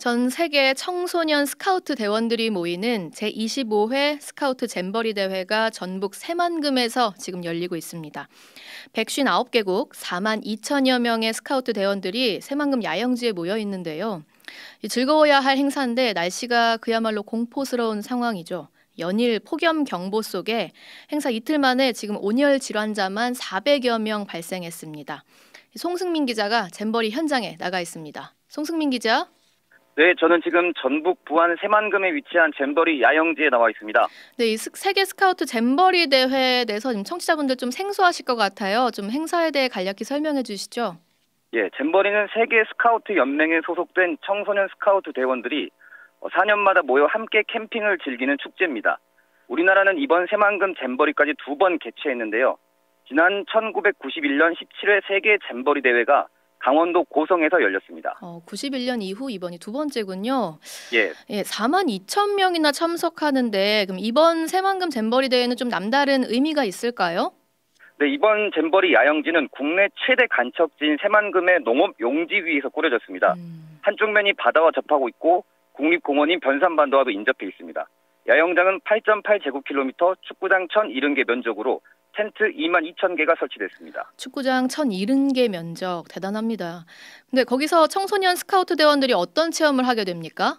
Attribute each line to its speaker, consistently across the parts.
Speaker 1: 전 세계 청소년 스카우트 대원들이 모이는 제25회 스카우트 잼버리 대회가 전북 새만금에서 지금 열리고 있습니다. 159개국 4만 2천여 명의 스카우트 대원들이 새만금 야영지에 모여 있는데요. 즐거워야 할 행사인데 날씨가 그야말로 공포스러운 상황이죠. 연일 폭염 경보 속에 행사 이틀 만에 지금 온열 질환자만 400여 명 발생했습니다. 송승민 기자가 잼버리 현장에 나가 있습니다. 송승민 기자.
Speaker 2: 네, 저는 지금 전북 부안 새만금에 위치한 잼버리 야영지에 나와 있습니다.
Speaker 1: 네, 이 세계 스카우트 잼버리 대회에 대해서 청취자분들 좀 생소하실 것 같아요. 좀 행사에 대해 간략히 설명해 주시죠.
Speaker 2: 예, 잼버리는 세계 스카우트 연맹에 소속된 청소년 스카우트 대원들이 4년마다 모여 함께 캠핑을 즐기는 축제입니다. 우리나라는 이번 새만금 잼버리까지 두 번 개최했는데요. 지난 1991년 17회 세계 잼버리 대회가 강원도 고성에서 열렸습니다.
Speaker 1: 어, 91년 이후 이번이 두 번째군요.
Speaker 2: 예.
Speaker 1: 예, 4만 2천 명이나 참석하는데 그럼 이번 새만금 잼버리 대회는 좀 남다른 의미가 있을까요?
Speaker 2: 네, 이번 잼버리 야영지는 국내 최대 간척지인 새만금의 농업 용지 위에서 꾸려졌습니다. 음. 한쪽 면이 바다와 접하고 있고 국립공원인 변산반도와도 인접해 있습니다. 야영장은 8.8제곱킬로미터, 축구장 1,070개 면적으로 텐트 2만 2천 개가 설치됐습니다.
Speaker 1: 축구장 1,070개 면적 대단합니다. 근데 거기서 청소년 스카우트 대원들이 어떤 체험을 하게 됩니까?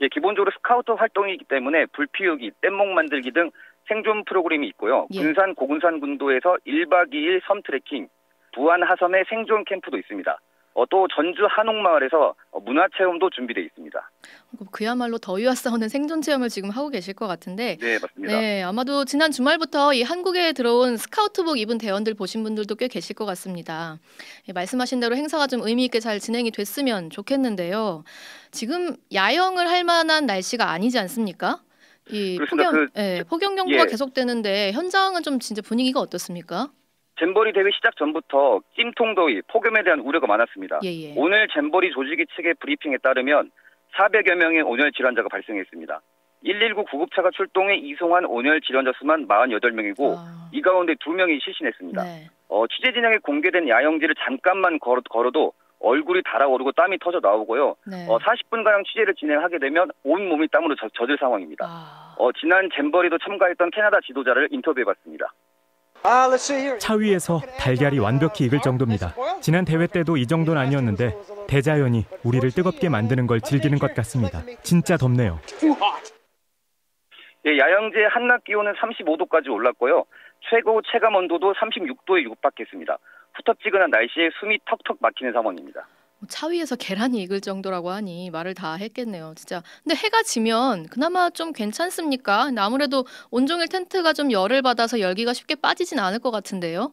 Speaker 2: 예, 기본적으로 스카우트 활동이기 때문에 불피우기, 뗏목 만들기 등 생존 프로그램이 있고요. 예. 군산 고군산 군도에서 1박 2일 섬 트레킹, 부안 하섬의 생존 캠프도 있습니다. 어, 또 전주 한옥마을에서 어, 문화체험도 준비되어 있습니다.
Speaker 1: 그야말로 더위와 싸우는 생존 체험을 지금 하고 계실 것 같은데.
Speaker 2: 네, 맞습니다.
Speaker 1: 네, 아마도 지난 주말부터 이 한국에 들어온 스카우트복 입은 대원들 보신 분들도 꽤 계실 것 같습니다. 예, 말씀하신 대로 행사가 좀 의미 있게 잘 진행이 됐으면 좋겠는데요. 지금 야영을 할 만한 날씨가 아니지 않습니까? 이 폭염, 그, 예, 폭염 경보가 예. 계속되는데 현장은 좀 진짜 분위기가 어떻습니까?
Speaker 2: 잼버리 대회 시작 전부터 찜통더위, 폭염에 대한 우려가 많았습니다. 예예. 예. 오늘 잼버리 조직위 측의 브리핑에 따르면 400여 명의 온열 질환자가 발생했습니다. 119 구급차가 출동해 이송한 온열 질환자 수만 48명이고 아. 이 가운데 2명이 실신했습니다. 네. 어, 취재 진영에 공개된 야영지를 잠깐만 걸어, 걸어도 얼굴이 달아오르고 땀이 터져 나오고요. 네. 어, 40분가량 취재를 진행하게 되면 온 몸이 땀으로 젖, 을 상황입니다. 아. 어, 지난 잼버리도 참가했던 캐나다 지도자를 인터뷰해봤습니다.
Speaker 3: 차 위에서 달걀이 완벽히 익을 정도입니다. 지난 대회 때도 이 정도는 아니었는데 대자연이 우리를 뜨겁게 만드는 걸 즐기는 것 같습니다. 진짜 덥네요.
Speaker 2: 예, 야영제 한낮 기온은 35도까지 올랐고요. 최고 체감 온도도 36도에 육박했습니다. 후텁지근한 날씨에 숨이 턱턱 막히는 상황입니다.
Speaker 1: 뭐차 위에서 계란이 익을 정도라고 하니 말을 다 했겠네요, 진짜. 근데 해가 지면 그나마 좀 괜찮습니까? 아무래도 온종일 텐트가 좀 열을 받아서 열기가 쉽게 빠지진 않을 것 같은데요.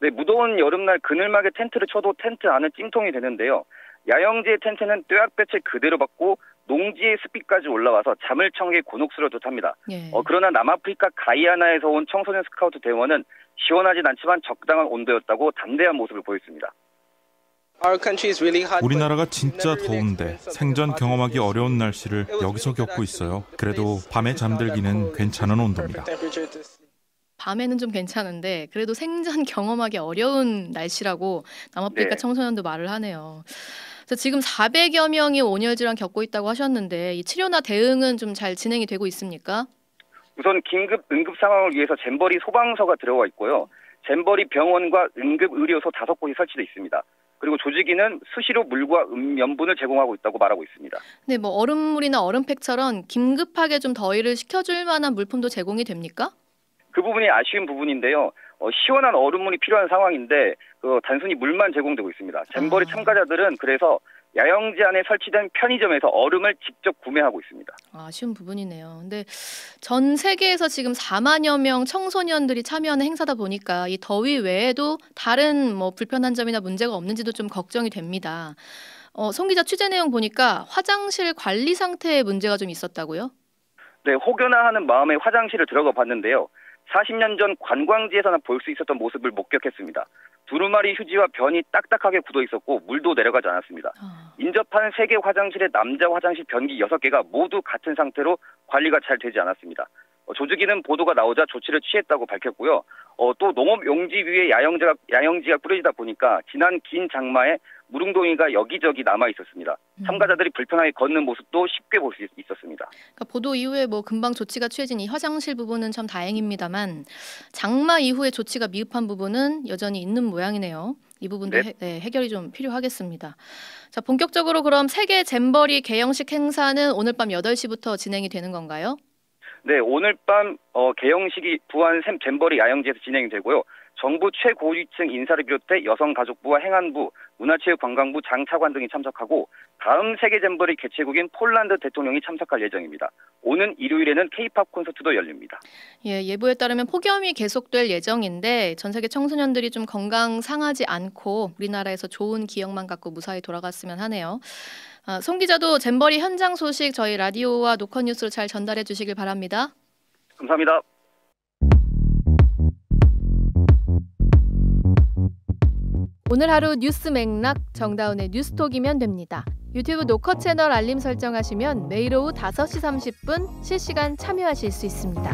Speaker 2: 네, 무더운 여름날 그늘막에 텐트를 쳐도 텐트 안은 찜통이 되는데요. 야영지의 텐트는 뙤약볕을 그대로 받고 농지의 습기까지 올라와서 잠을 청해 곤혹스러울 듯합니다. 예. 어, 그러나 남아프리카 가이아나에서 온 청소년 스카우트 대원은 시원하진 않지만 적당한 온도였다고 담대한 모습을 보였습니다.
Speaker 4: 우리나라가 진짜 더운데 생전 경험하기 어려운 날씨를 여기서 겪고 있어요. 그래도 밤에 잠들기는 괜찮은 온도입니다.
Speaker 1: 밤에는 좀 괜찮은데 그래도 생전 경험하기 어려운 날씨라고 남아프리카 네. 청소년도 말을 하네요. 지금 400여 명이 온열 질환 겪고 있다고 하셨는데 이 치료나 대응은 좀 잘 진행이 되고 있습니까?
Speaker 2: 우선 긴급 응급 상황을 위해서 잼버리 소방서가 들어와 있고요. 잼버리 병원과 응급 의료소 다섯 곳이 설치되어 있습니다. 그리고 조직위는 수시로 물과 음연분을 제공하고 있다고 말하고 있습니다.
Speaker 1: 네, 뭐 얼음물이나 얼음팩처럼 긴급하게 좀 더위를 식혀줄 만한 물품도 제공이 됩니까?
Speaker 2: 그 부분이 아쉬운 부분인데요. 어, 시원한 얼음물이 필요한 상황인데 그 단순히 물만 제공되고 있습니다. 잼버리 아. 참가자들은 그래서 야영지 안에 설치된 편의점에서 얼음을 직접 구매하고 있습니다.
Speaker 1: 아쉬운 부분이네요. 근데 전 세계에서 지금 4만여 명 청소년들이 참여하는 행사다 보니까 이 더위 외에도 다른 뭐 불편한 점이나 문제가 없는지도 좀 걱정이 됩니다. 어, 송 기자 취재 내용 보니까 화장실 관리 상태에 문제가 좀 있었다고요?
Speaker 2: 네, 혹여나 하는 마음에 화장실을 들어가 봤는데요. 40년 전 관광지에서나 볼 수 있었던 모습을 목격했습니다. 두루마리 휴지와 변이 딱딱하게 굳어 있었고 물도 내려가지 않았습니다. 어. 인접한 세 개 화장실의 남자 화장실 변기 6개가 모두 같은 상태로 관리가 잘 되지 않았습니다. 어, 조직위는 보도가 나오자 조치를 취했다고 밝혔고요. 어, 또 농업 용지 위에 야영지가, 야영지가 꾸려지다 보니까 지난 긴 장마에 무릉동이가 여기저기 남아 있었습니다. 음. 참가자들이 불편하게 걷는 모습도 쉽게 볼 수 있었습니다.
Speaker 1: 그러니까 보도 이후에 뭐 금방 조치가 취해진 이 화장실 부분은 참 다행입니다만 장마 이후에 조치가 미흡한 부분은 여전히 있는 모양이네요. 이 부분도 네. 해, 네, 해결이 좀 필요하겠습니다. 자, 본격적으로 그럼 세계 잼버리 개영식 행사는 오늘 밤 8시부터 진행이 되는 건가요?
Speaker 2: 네, 오늘 밤 어, 개영식이 부안 샘 잼버리 야영지에서 진행이 되고요. 정부 최고위층 인사를 비롯해 여성가족부와 행안부, 문화체육관광부 장차관 등이 참석하고 다음 세계 잼버리 개최국인 폴란드 대통령이 참석할 예정입니다. 오는 일요일에는 케이팝 콘서트도 열립니다.
Speaker 1: 예, 예보에 따르면 폭염이 계속될 예정인데 전 세계 청소년들이 좀 건강 상하지 않고 우리나라에서 좋은 기억만 갖고 무사히 돌아갔으면 하네요. 아, 송 기자도 잼버리 현장 소식 저희 라디오와 노컷 뉴스로 잘 전달해 주시길 바랍니다.
Speaker 2: 감사합니다.
Speaker 1: 오늘 하루 뉴스 맥락 정다운의 뉴스톡이면 됩니다. 유튜브 노컷 채널 알림 설정하시면 매일 오후 5시 30분 실시간 참여하실 수 있습니다.